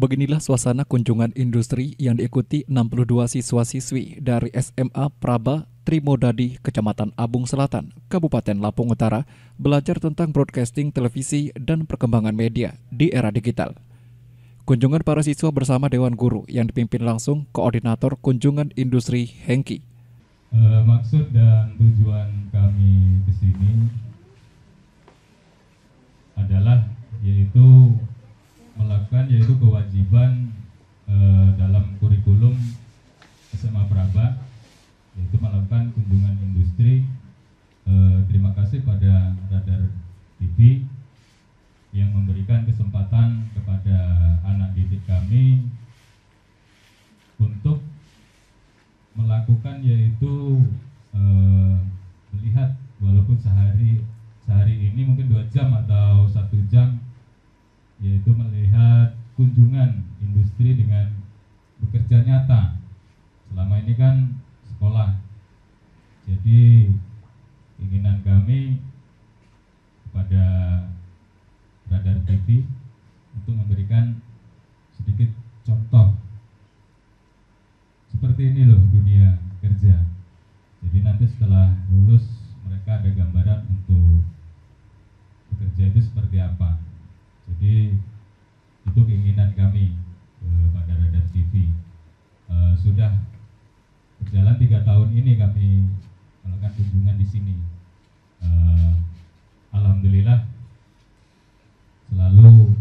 Beginilah suasana kunjungan industri yang diikuti 62 siswa-siswi dari SMA Praba Trimodadi, Kecamatan Abung Selatan, Kabupaten Lampung Utara, belajar tentang broadcasting televisi dan perkembangan media di era digital. Kunjungan para siswa bersama Dewan Guru yang dipimpin langsung Koordinator Kunjungan Industri Hengki. Uh, maksud dan tujuan kami ke sini adalah yaitu melakukan yaitu kewajiban e, dalam kurikulum SMA Praba yaitu melakukan kunjungan industri. E, terima kasih pada Radar TV yang memberikan kesempatan kepada anak didik kami untuk melakukan yaitu e, melihat walaupun sehari sehari ini mungkin dua jam atau satu jam yaitu melihat kunjungan industri dengan bekerja nyata. Selama ini kan sekolah. Jadi keinginan kami kepada Radar TV untuk memberikan sedikit contoh seperti ini loh dunia kerja. Jadi nanti setelah lulus mereka ada gambaran untuk bekerja itu seperti apa. Itu keinginan kami eh, pada Radar TV. Eh, sudah berjalan tiga tahun ini kami melakukan kunjungan di sini. Eh, Alhamdulillah selalu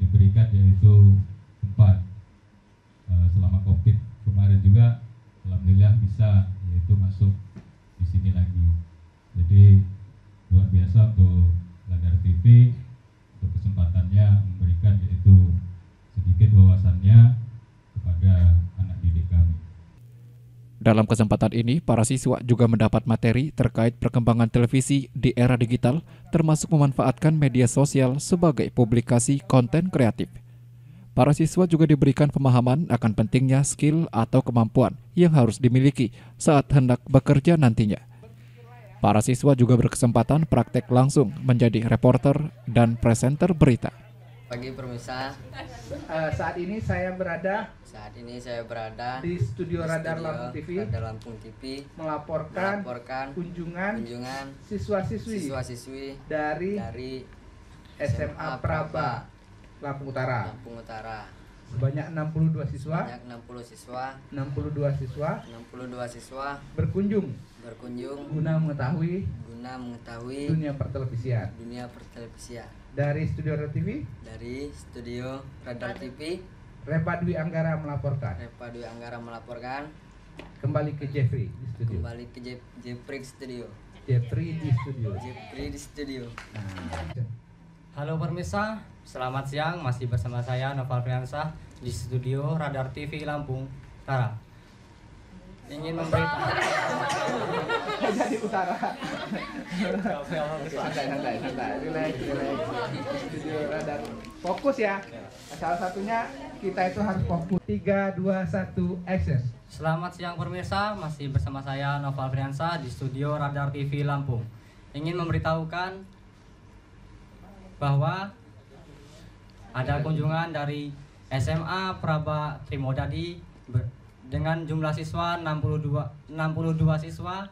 diberikan yaitu tempat selama COVID kemarin juga Alhamdulillah bisa yaitu masuk di sini lagi. Jadi luar biasa untuk Radar TV kesempatannya memberikan yaitu sedikit wawasannya kepada anak didik kami. Dalam kesempatan ini, para siswa juga mendapat materi terkait perkembangan televisi di era digital, termasuk memanfaatkan media sosial sebagai publikasi konten kreatif. Para siswa juga diberikan pemahaman akan pentingnya skill atau kemampuan yang harus dimiliki saat hendak bekerja nantinya. Para siswa juga berkesempatan praktek langsung menjadi reporter dan presenter berita. Pagi permisa. Uh, saat ini saya berada saat ini saya berada di studio di Radar studio Lampung TV Radar Lampung TV melaporkan, melaporkan kunjungan, kunjungan siswa-siswi siswa-siswi dari, dari SMA Praba Lampung Utara. Lampung Utara. Sebanyak 62 siswa. Banyak 60 siswa. 62 siswa. 62 siswa berkunjung berkunjung guna mengetahui guna mengetahui dunia pertelevisian. Dunia pertelevisian. Dari studio Radar TV. Dari studio Radar TV. Repa Dwi Anggara melaporkan. Repa Dwi Anggara melaporkan. Kembali ke Jeffrey di studio. Kembali ke Je Jeffrey studio. Jeffrey di studio. Jeffrey di studio. Nah. Halo Permisa, selamat siang masih bersama saya Noval Priansah di studio Radar TV Lampung Utara. Ingin memberitahu Jadi utara. santai, santai, santai. Relax, relax. Studio radar. Fokus ya. Salah satunya kita itu harus fokus. 3, 2, 1, action. Selamat siang pemirsa, masih bersama saya Noval Priansah di studio Radar TV Lampung. Ingin memberitahukan bahwa ada kunjungan dari SMA Praba Trimodadi dengan jumlah siswa 62 62 siswa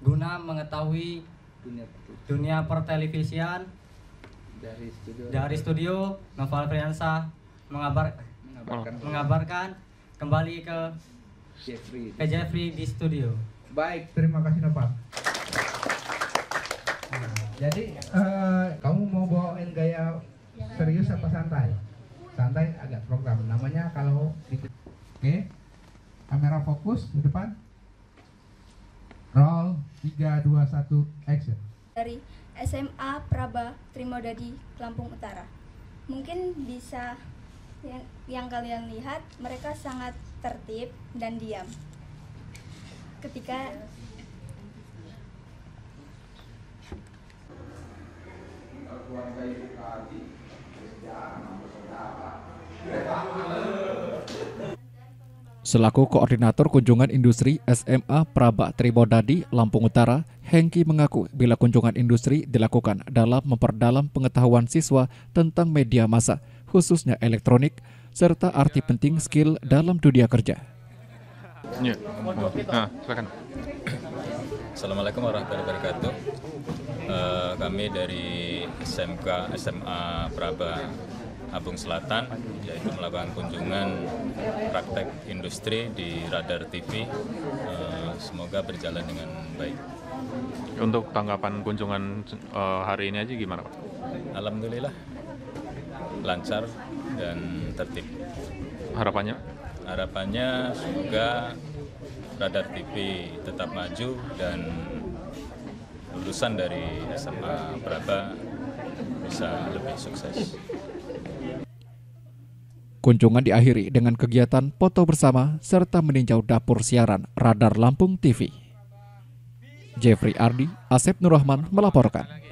guna mengetahui dunia dunia pertelevisian dari studio dari studio Noval Priansa mengabar mengabarkan, mengabarkan kembali ke Jeffrey. ke Jeffrey di studio. Baik, terima kasih Noval. Nah, jadi uh, bawain gaya serius apa santai? Santai agak program. Namanya kalau di Oke. Okay. Kamera fokus di depan. Roll 3 2 1 action. Dari SMA Praba Trimodadi Lampung Utara. Mungkin bisa yang, yang kalian lihat mereka sangat tertib dan diam. Ketika Selaku koordinator kunjungan industri SMA Praba Tribodadi, Lampung Utara, Hengki mengaku bila kunjungan industri dilakukan dalam memperdalam pengetahuan siswa tentang media massa, khususnya elektronik, serta arti penting skill dalam dunia kerja. Nah. Assalamualaikum warahmatullahi wabarakatuh. Eh, kami dari SMK SMA Praba Abung Selatan yaitu melakukan kunjungan praktek industri di Radar TV. Eh, semoga berjalan dengan baik. Untuk tanggapan kunjungan eh, hari ini aja gimana, Pak? Alhamdulillah lancar dan tertib. Harapannya? Harapannya semoga Radar TV tetap maju dan lulusan dari SMA Praba bisa lebih sukses. Kunjungan diakhiri dengan kegiatan foto bersama serta meninjau dapur siaran Radar Lampung TV. Jeffrey Ardi, Asep Nurrahman melaporkan.